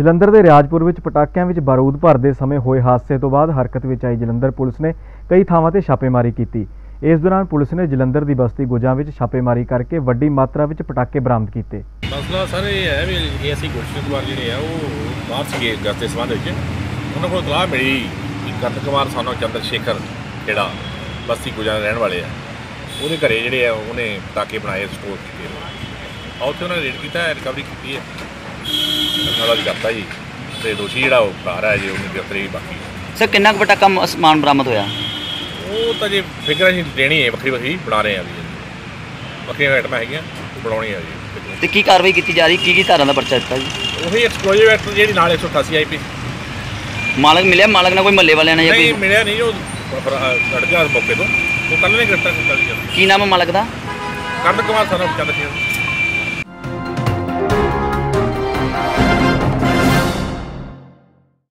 ਜਲੰਧਰ ਦੇ ਰਿਆਜਪੁਰ ਵਿੱਚ ਪਟਾਕਿਆਂ ਵਿੱਚ ਬਾਰੂਦ ਭਰਦੇ ਸਮੇਂ ਹੋਏ ਹਾਦਸੇ ਤੋਂ ਬਾਅਦ ਹਰਕਤ ਵਿੱਚ ਆਈ ਜਲੰਧਰ ਪੁਲਿਸ ਨੇ ਕਈ ਥਾਵਾਂ ਤੇ ਛਾਪੇਮਾਰੀ ਕੀਤੀ। ਇਸ ਦੌਰਾਨ ਪੁਲਿਸ ਨੇ ਜਲੰਧਰ ਦੀ ਬਸਤੀ ਗੁਜਾਂ ਵਿੱਚ ਛਾਪੇਮਾਰੀ ਕਰਕੇ ਵੱਡੀ ਮਾਤਰਾ ਵਿੱਚ ਪਟਾਕੇ ਬਰਾਮਦ ਕੀਤੇ। ਮਸਲਾ ਸਰ ਇਹ ਹੈ ਵੀ ਇਹ ਅਸੀਂ ਗੁਰਸ਼ਿਤ ਕੁਮਾਰ ਜਿਹੜੇ ਆ, ਉਹ ਬਾਹਰ ਸੀਗੇ ਗਸਤ ਦੇ ਵਿੱਚ। ਉਹਨਾਂ ਕੋਲ ਤਲਾਹ ਮਿਲੀ ਕਿ ਕੰਦ ਕੁਮਾਰ ਸਾਨੂੰ ਚੰਦਰ ਸ਼ੇਖਰ ਜਿਹੜਾ ਬਸਤੀ ਗੁਜਰਾਂ ਰਹਿਣ ਵਾਲੇ ਆ, ਉਹਦੇ ਘਰੇ ਜਿਹੜੇ ਆ, ਉਹਨੇ ਪਟਾਕੇ ਬਣਾਏ ਸਟੋਰ ਕੀਤੇ ਆ ਉੱਥੇ ਉਹਨਾਂ ਨੇ ਰੇਡ ਕੀਤਾ ਰਿਕਵਰੀ ਕੀਤੀ ਹੈ। ਨਾਲ ਵੀ ਕਰਤਾ ਜੀ। ਤੇ ਦੋਸ਼ੀ ਜਿਹੜਾ ਉਹ ਘਰ ਹੈ ਜੀ ਉਹਨੂੰ ਗ੍ਰਿਫਤਾਰੀ ਬਾਕੀ। ਹੈ। ਸਰ ਕਿੰਨਾ ਕੁ ਪਟਾਕਾ ਮ- ਸਮਾਨ ਬਰਾਮਦ ਹੋਇਆ? ਉਹ ਤਾਂ ਜੇ ਫਿਕਰ ਅਸੀਂ ਦੇਣੀ ਹੈ ਵੱਖਰੀ ਵੱਖਰੀ ਬਣਾ ਰਹੇ ਆ ਵੀ ਵੱਖਰੀਆਂ ਆਈਟਮਾਂ ਹੈਗੀਆਂ ਉਹ ਬਣਾਉਣੀ ਆ ਜੀ। ਤੇ ਕੀ ਕਾਰਵਾਈ ਕੀਤੀ ਜਾ ਰਹੀ? ਕੀ ਕੀ ਧਾਰਾਂ ਦਾ ਪਰਚਾ ਦਿੱਤਾ ਜੀ? ਉਹੀ ਐਕਸਪਲੋਜਿਵ ਐਕਟ ਜਿਹੜੀ ਨਾਲ 188 ਆਈਪੀ ਮਾਲਕ ਮਿਲਿਆ? ਮਾਲਕ ਨਾਲ ਕੋਈ ਮੱਲੇ ਵਾਲਿਆਂ ਨੇ ਜਾਂ ਨਹੀਂ ਕੋਈ ਮਿਲਿਆ ਨਹੀਂ ਉਹ ਲੜ ਗਿਆ ਮੌਕੇ ਤੋਂ। ਉਹ ਕੱਲ ਨੇ ਗ੍ਰਿਫਤਾਰ ਕੀਤਾ ਸੀ ਕੀ ਨਾਮ ਹੈ ਮਾਲਕ ਦਾ? ਕੰਦ ਕੁਮਾਰ ਸਾਨੂੰ ਚੰਦ ਸਿੰਘ।